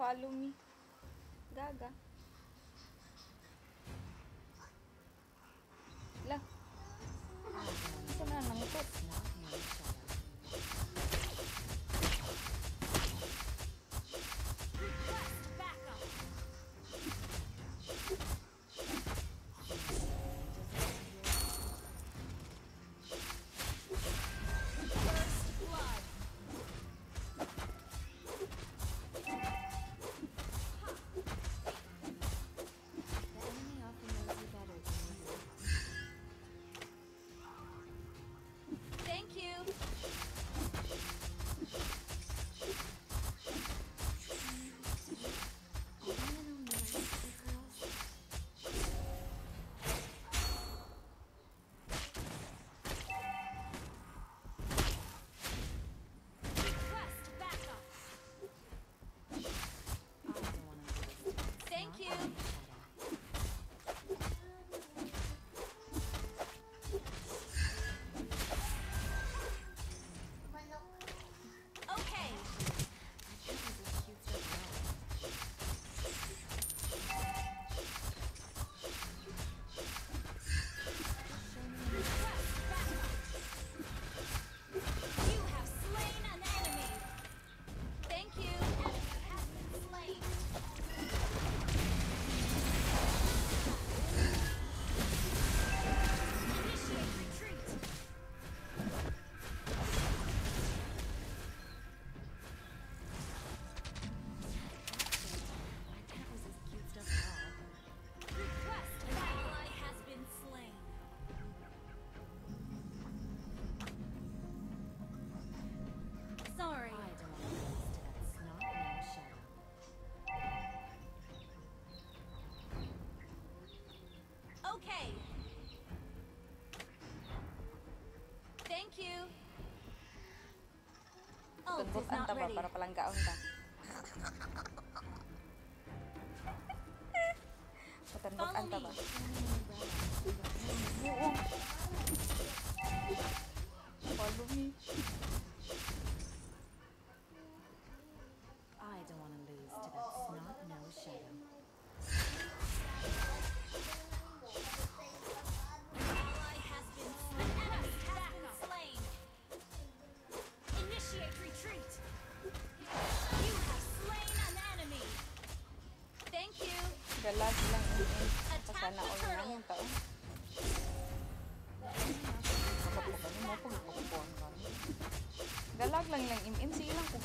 follow me. Gaga. Butan ta ba para palanggaon ta? Butan butan ta ba? Follow me.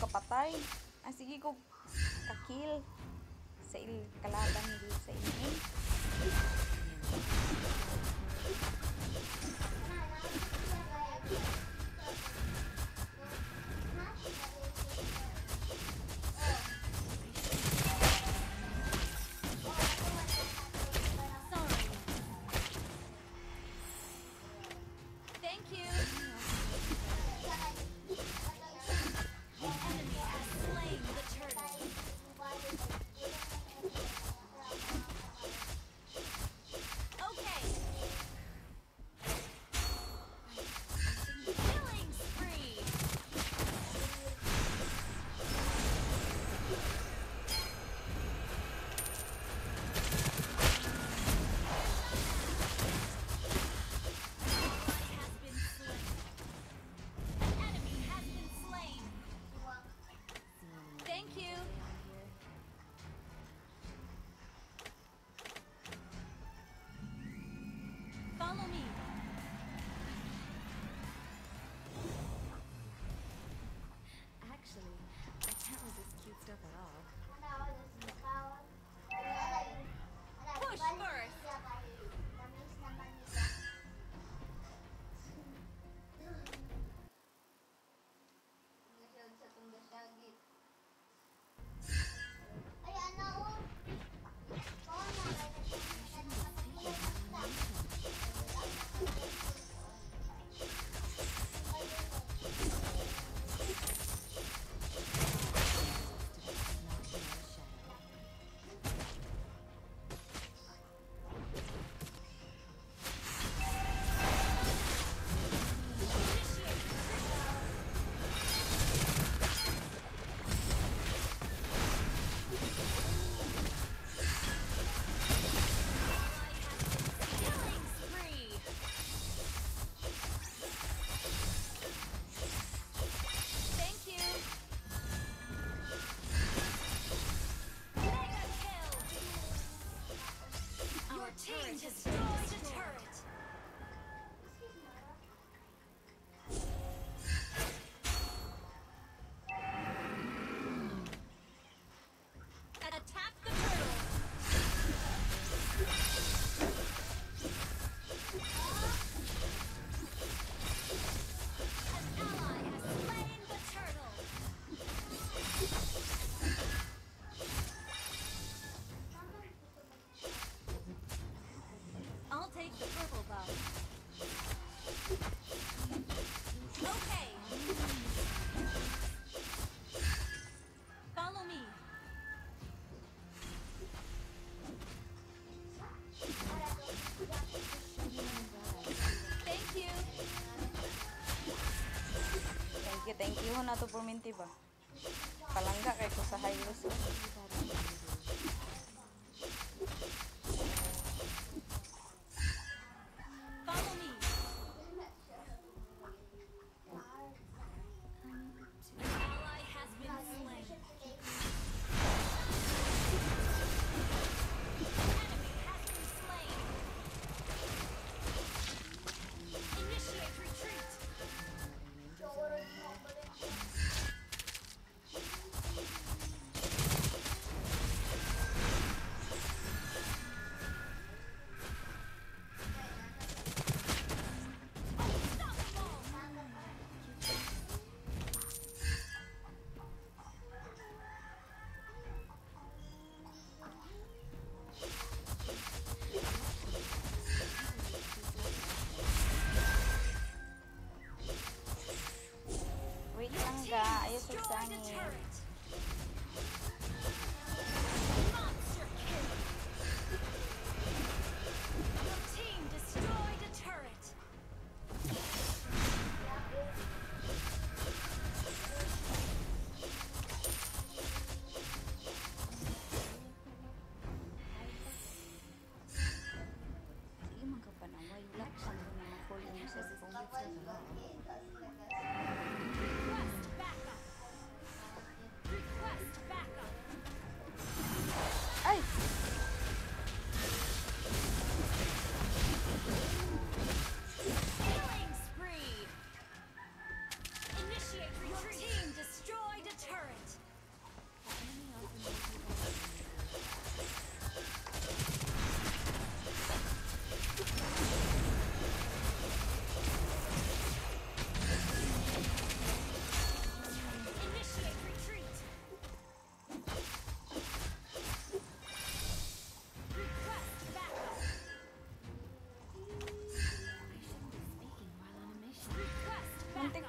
kapatay. Ah, sige ko kakil sa il kalaban ni sa ini. na to purminti ba? Palangga kay ko sa high risk.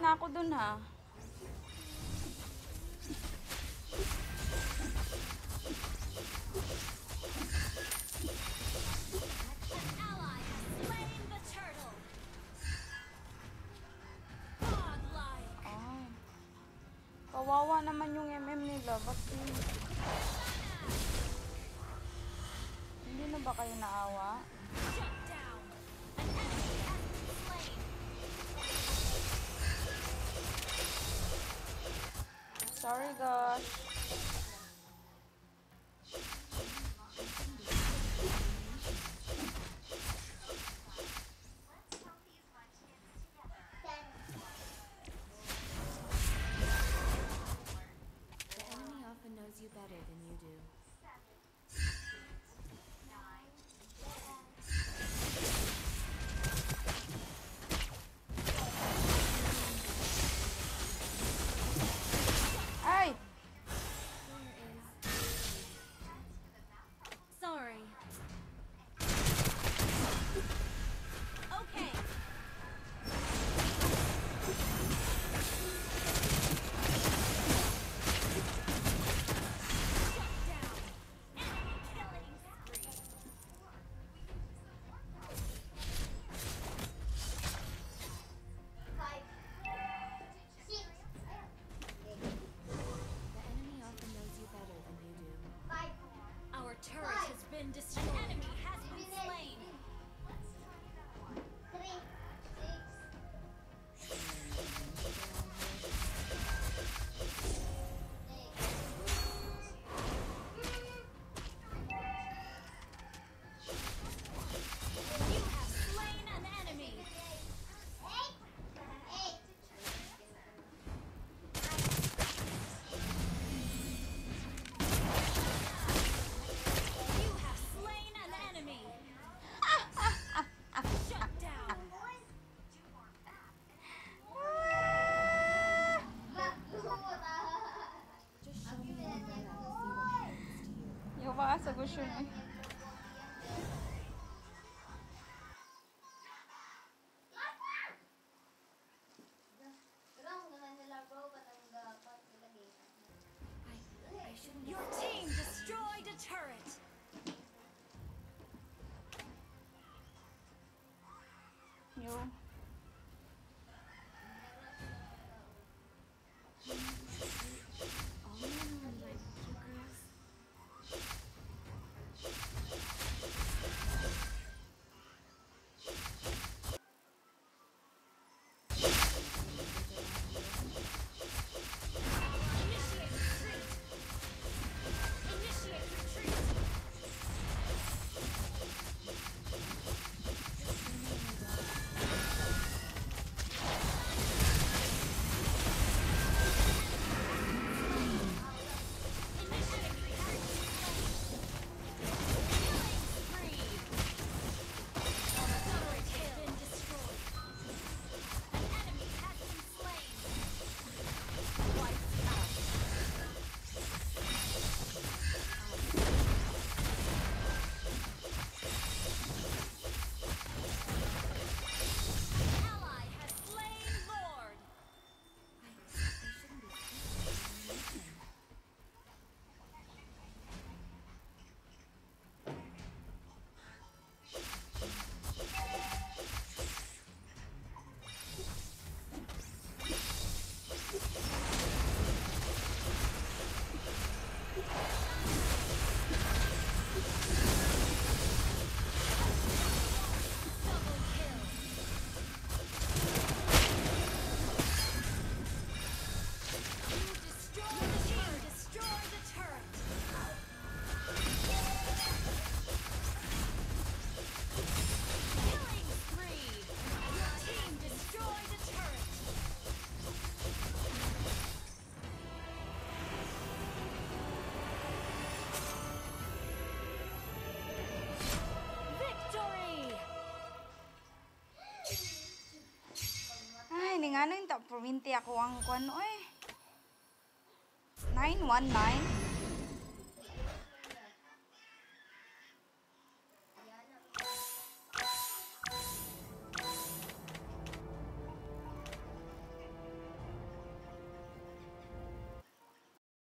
na ako dun ha. Oh. Kawawa naman yung MM nila. Ba't Hindi na ba kayo naawa? Shut sorry, guys. 这个是 sa probinsya ko ang kuan oy. 919